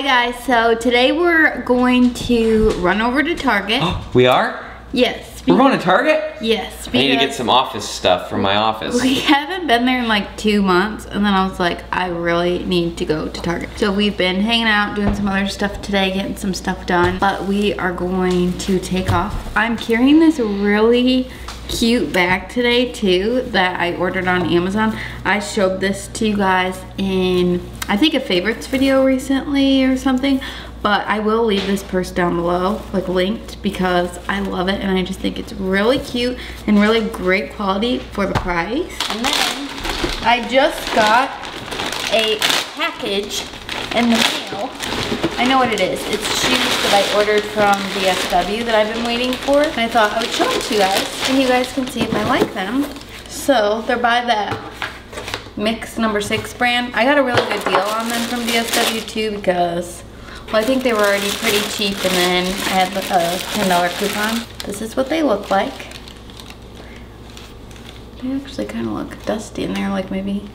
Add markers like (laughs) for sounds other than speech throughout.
Hi guys, so today we're going to run over to Target. (gasps) we are? yes. We're going to Target? Yes. I need to get some office stuff from my office. We (laughs) haven't been there in like two months and then I was like, I really need to go to Target. So we've been hanging out, doing some other stuff today, getting some stuff done, but we are going to take off. I'm carrying this really cute bag today too that I ordered on Amazon. I showed this to you guys in, I think a favorites video recently or something, but I will leave this purse down below, like linked, because I love it and I just think it's really cute and really great quality for the price. And then I just got a package in the. I know what it is. It's shoes that I ordered from DSW that I've been waiting for. And I thought I would show them to you guys and you guys can see if I like them. So they're by the Mix number six brand. I got a really good deal on them from DSW too because well, I think they were already pretty cheap and then I had a $10 coupon. This is what they look like. They actually kind of look dusty in there, like maybe,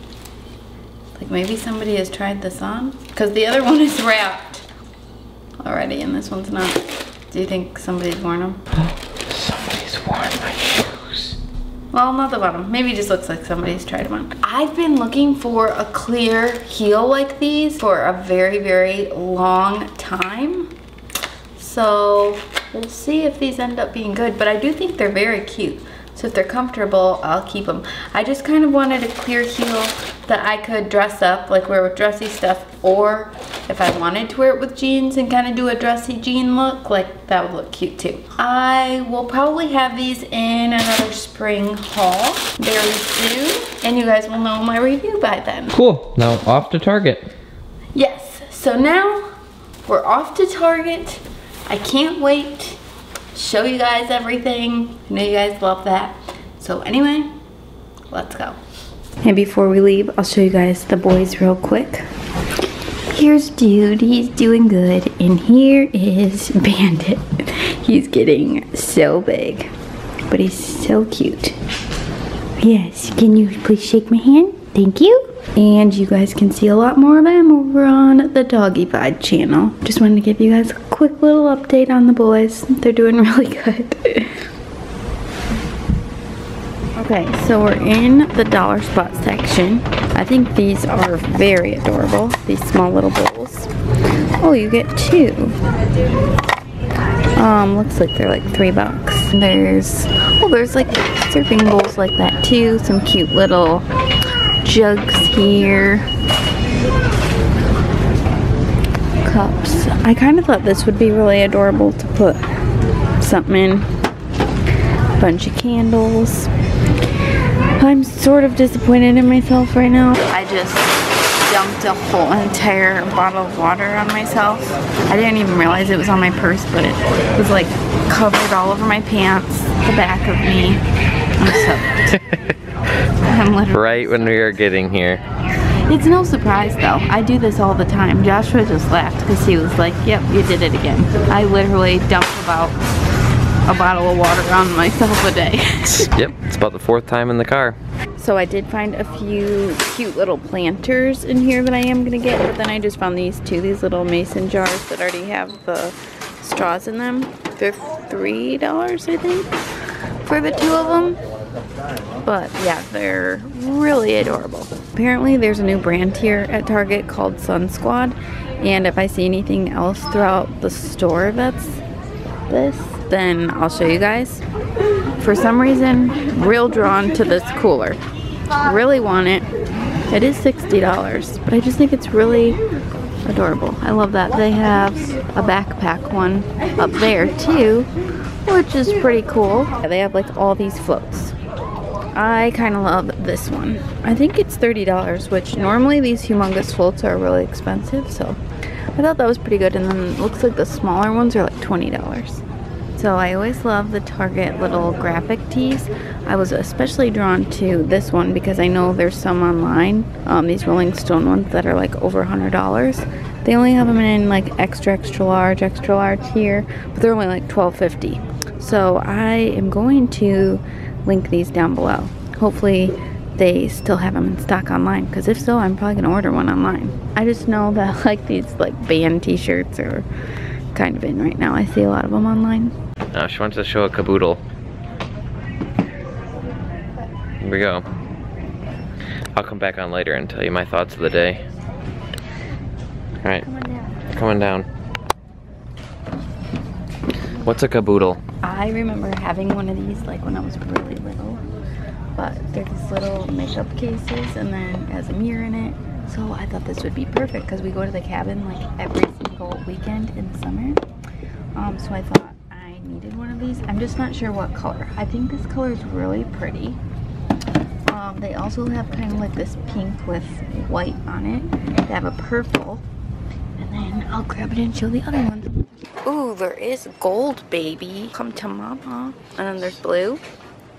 like maybe somebody has tried this on. Because the other (laughs) one is wrapped already and this one's not. Do you think somebody's worn them? Somebody's worn my shoes. Well, not the bottom. Maybe it just looks like somebody's tried them on. I've been looking for a clear heel like these for a very, very long time. So we'll see if these end up being good, but I do think they're very cute. So if they're comfortable, I'll keep them. I just kind of wanted a clear heel that I could dress up, like wear with dressy stuff, or if I wanted to wear it with jeans and kind of do a dressy jean look, like that would look cute too. I will probably have these in another spring haul very soon, and you guys will know my review by then. Cool. Now off to Target. Yes, so now we're off to Target. I can't wait to show you guys everything. I know you guys love that. So anyway, let's go. And before we leave, I'll show you guys the boys real quick. Here's Dude, he's doing good. And here is (laughs) Bandit. He's getting so big, but he's so cute. Yes, can you please shake my hand? Thank you. And you guys can see a lot more of them over on the Doggyfied channel. Just wanted to give you guys a quick little update on the boys. They're doing (laughs) really good. okay, so we're in the dollar spot section. I think these are very adorable, these small little bowls. Oh, you get two. Um, looks like they're like three bucks. There's, oh, there's like surfing bowls like that too. Some cute little jugs here. Cups. I kind of thought this would be really adorable to put something in. Bunch of candles. I'm sort of disappointed in myself right now. I just dumped a whole entire bottle of water on myself. I didn't even realize it was on my purse, but it was like covered all over my pants, the back of me. I'm soaked. (laughs) I'm literally Right when we are getting here. it's no surprise though. I do this all the time. Joshua just laughed because he was like, yep, you did it again. I literally dump about a bottle of water on myself a day. (laughs) yep, it's about the fourth time in the car. So I did find a few cute little planters in here that I am going to get, but then I just found these two, these little mason jars that already have the straws in them. They're $3, I think, for the two of them. But yeah, they're really adorable. Apparently there's a new brand here at Target called Sun Squad. And if I see anything else throughout the store that's this, then I'll show you guys. For some reason, real drawn to this cooler. Really want it. It is $60, but I just think it's really adorable. I love that. They have a backpack one up there too, which is pretty cool. They have like all these floats. I kind of love this one. I think it's $30, which normally these humongous floats are really expensive, so I thought that was pretty good. And then looks like the smaller ones are like $20. So I always love the Target little graphic tees. I was especially drawn to this one because I know there's some online, um, these Rolling Stone ones that are like over $100. They only have them in like extra, extra large, extra large here, but they're only like $12.50. So I am going to link these down below. Hopefully they still have them in stock online. Because if so, I'm probably gonna order one online. I just know that (laughs) like these like band T-shirts are kind of in right now. I see a lot of them online. Now she wants to show a caboodle. Here we go. I'll come back on later and tell you my thoughts of the day. Alright, coming down. What's a caboodle? I remember having one of these like when I was really little. But they're these little makeup cases and then it has a mirror in it. So I thought this would be perfect because we go to the cabin like every single weekend in the summer. Um, so I thought needed one of these. I'm just not sure what color. I think this color is really pretty. Um, they also have kind of like this pink with white on it. They have a purple. And then I'll grab it and show the other ones. Ooh, there is gold, baby. Come to mama. And then there's blue.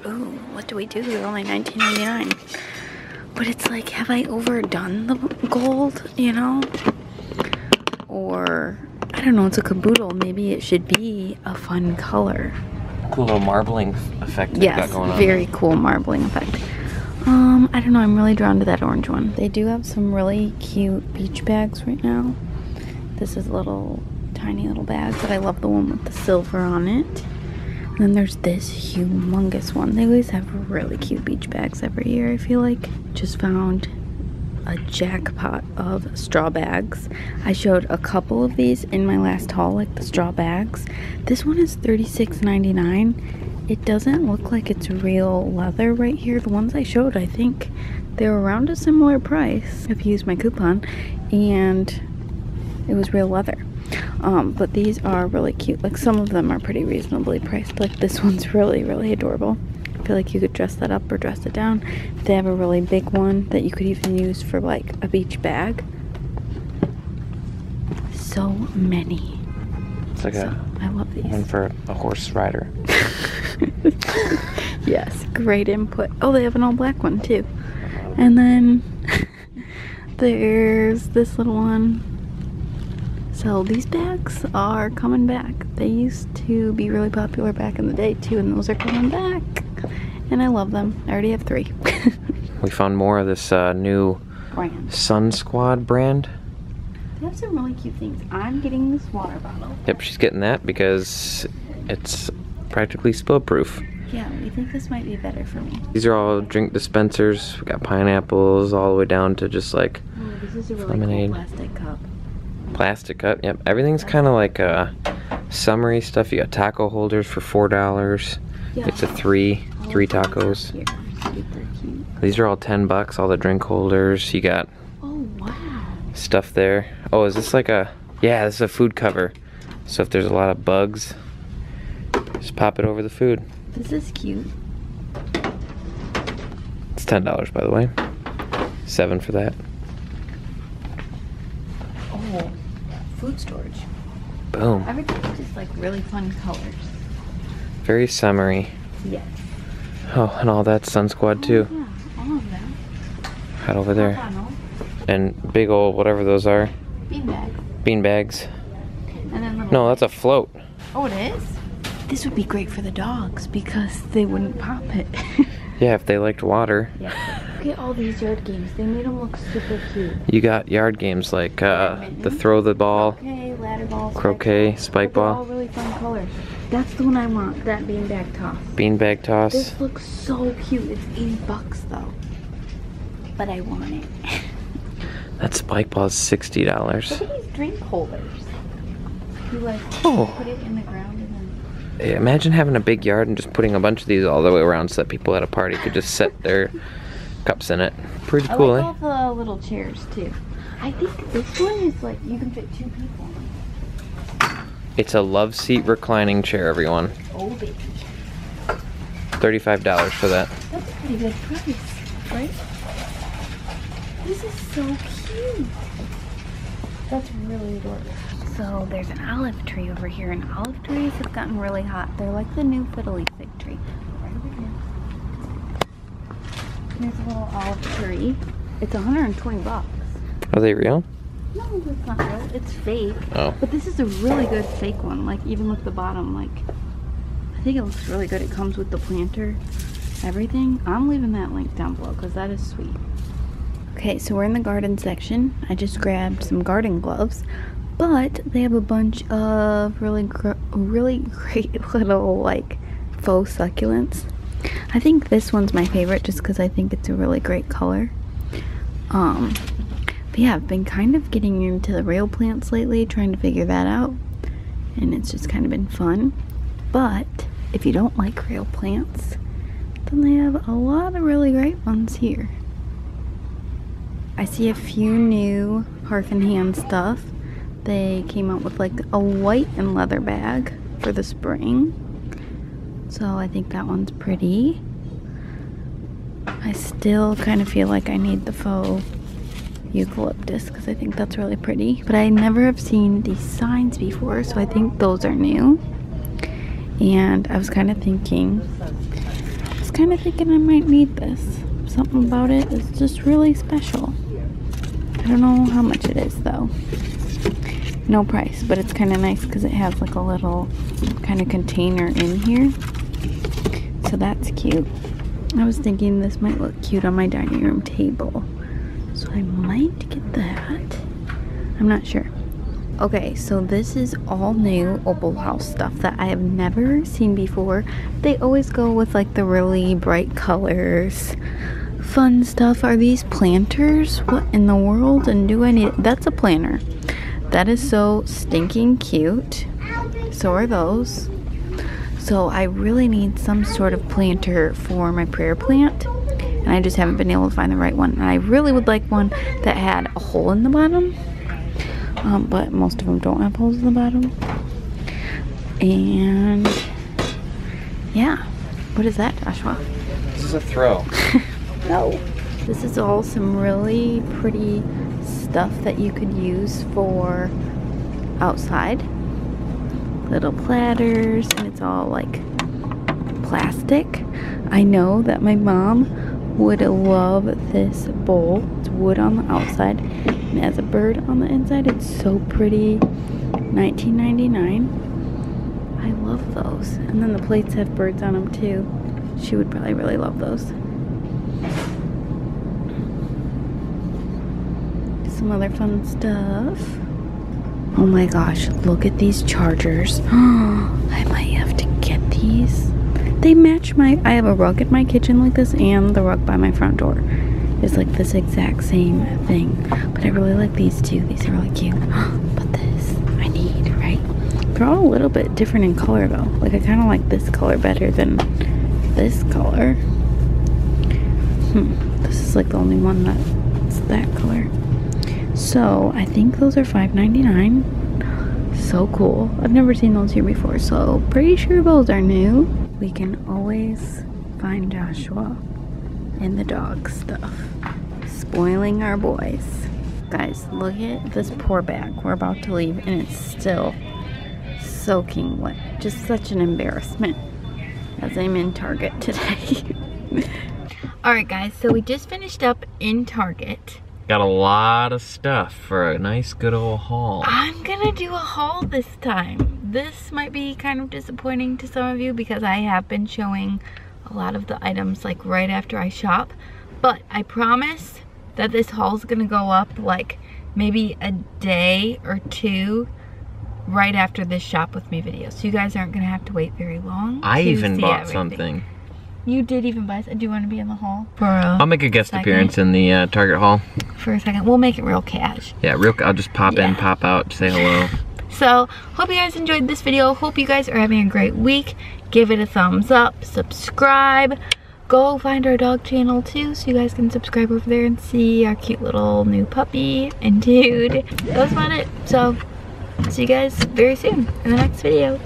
Ooh, what do we do? They're only $19.99. But it's like, have I overdone the gold, you know? Or, I don't know, it's a caboodle. Maybe it should be a fun color. Cool little marbling effect Yes, very cool marbling effect. Um, I don't know, I'm really drawn to that orange one. They do have some really cute beach bags right now. This is a little tiny little bag, but I love the one with the silver on it. And then there's this humongous one. They always have really cute beach bags every year, I feel like. Just found a jackpot of straw bags. I showed a couple of these in my last haul, like the straw bags. This one is $36.99. It doesn't look like it's real leather right here. The ones I showed, I think they're around a similar price if you use my coupon. And it was real leather. Um, but these are really cute. Like some of them are pretty reasonably priced. Like this one's (laughs) really, really adorable. Feel like you could dress that up or dress it down. They have a really big one that you could even use for like a beach bag. So many. It's like So a I love these. one for a horse rider. (laughs) yes, great input. Oh, they have an all black one too. And then (laughs) there's this little one. So these bags are coming back. They used to be really popular back in the day too, and those are coming back. And I love them. I already have three. (laughs) We found more of this uh, new Brand. Sun Squad brand. They have some really cute things. I'm getting this water bottle. Yep, she's getting that because it's practically spill proof. Yeah, we think this might be better for me. These are all drink dispensers. We got pineapples all the way down to just like Oh, this is a really Lemonade. cool plastic cup. plastic cup. Yep, everything's kind of like uh, summery stuff. You got taco holders for four dollars. Yeah. It's a three, three of them are tacos. Here. Super cute. These are all ten bucks. All the drink holders. You got Oh wow. stuff there. Oh, is this like a? Yeah, this is a food cover. So if there's a lot of bugs, just pop it over the food. This is cute. It's ten dollars, by the way. Seven for that. Oh, food storage. Boom. Everything's just like really fun colors. Very summery. Yes. Oh, and all that Sun Squad too. Yeah, all of them. Right over there. And big old whatever those are. Bean bags. and then little. No, that's a float. Oh, it is. This would be great for the dogs because they wouldn't pop it. (laughs) Yeah, if they liked water. yeah. Look at all these yard games. They made them look super cute. You got yard games like uh, the throw the ball. Okay, ladder ball, Croquet, ball. spike ball. all really fun colors. That's the one I want. That beanbag toss. Beanbag toss. This looks so cute. It's 80 bucks though. But I want it. (laughs) That spike ball is sixty dollars. Look at these drink holders. You like Oh. put it in the ground and then. Imagine having a big yard and just putting a bunch of these all the way around so that people at a party could just set their (laughs) cups in it. Pretty I cool, like eh? all the little chairs too. I think this one is like you can fit two people. It's a love seat reclining chair, everyone. Oh baby, Thirty-five dollars for that. that's a pretty good price, right? This is so cute. That's really adorable. So there's an olive tree over here, and olive trees have gotten really hot. They're like the new fiddle leaf fig tree. Right over here. There's a little olive tree. It's 120 bucks. Are they real? No, it's not real. It's fake. Oh. But this is a really good fake one. Like even look the bottom. Like I think it looks really good. It comes with the planter. everything, I'm leaving that link down below because that is sweet. Okay, so we're in the garden section. I just grabbed some garden gloves, but they have a bunch of really, really (laughs) great little like faux succulents. I think this one's my favorite just because I think it's a really great color. Um, but yeah, I've been kind of getting into the rail plants lately, trying to figure that out. And it's just kind of been fun. But if you don't like rail plants, then they have a lot of really great ones here. I see a few new Hearth and Hand stuff. They came out with like a white and leather bag for the spring. So I think that one's pretty. I still kind of feel like I need the faux eucalyptus because I think that's really pretty. But I never have seen these signs before, so I think those are new. And I was kind of thinking, I was kind of thinking I might need this. Something about it is just really special. I don't know how much it is though. No price, but it's kind of nice because it has like a little kind of container in here. So that's cute. I was thinking this might look cute on my dining room table. So I might get that. I'm not sure. Okay, so this is all new Opalhouse stuff that I have never seen before. They always go with like the really bright colors, fun stuff. Are these planters? What in the world? And do I need, that's a planter. That is so stinking cute. So are those. So I really need some sort of planter for my prayer plant and I just haven't been able to find the right one. And I really would like one that had a hole in the bottom, um, but most of them don't have holes in the bottom. And yeah, what is that, Joshua? This is a throw. (laughs) no. This is all some really pretty stuff that you could use for outside. Little platters, and it's all like plastic. I know that my mom would love this bowl. It's wood on the outside and it has a bird on the inside. It's so pretty. 19.99. I love those. And then the plates have birds on them too. She would probably really love those. Some other fun stuff. Oh my gosh, look at these chargers. (gasps) I might have to get these. They match my, I have a rug in my kitchen like this and the rug by my front door is like this exact same thing. But I really like these two. These are really cute. (gasps) but this, I need, right? They're all a little bit different in color though. Like I kind of like this color better than this color. Hmm, this is like the only one that's that color. So I think those are $5.99. So cool. I've never seen those here before, so pretty sure those are new we can always find Joshua in the dog stuff. Spoiling our boys. Guys, look at this poor bag. We're about to leave and it's still soaking wet. Just such an embarrassment as I'm in Target (laughs) today. Alright guys, so we just finished up in Target. Got a lot of stuff for a nice good old haul. I'm gonna do a haul this time. This might be kind of disappointing to some of you because I have been showing a lot of the items like right after I shop. But I promise that this haul is gonna go up like maybe a day or two right after this shop with me video. So you guys aren't gonna have to wait very long. I even bought everything. something. You did even buy. Do you want to be in the haul for a I'll make a guest second? appearance in the uh, Target haul. For a second, we'll make it real cash. Yeah, real. I'll just pop yeah. in, pop out, say hello. So, hope you guys enjoyed this video. Hope you guys are having a great week. Give it a thumbs up, subscribe. Go find our dog channel too, so you guys can subscribe over there and see our cute little new puppy and dude. That was about it. So, see you guys very soon in the next video.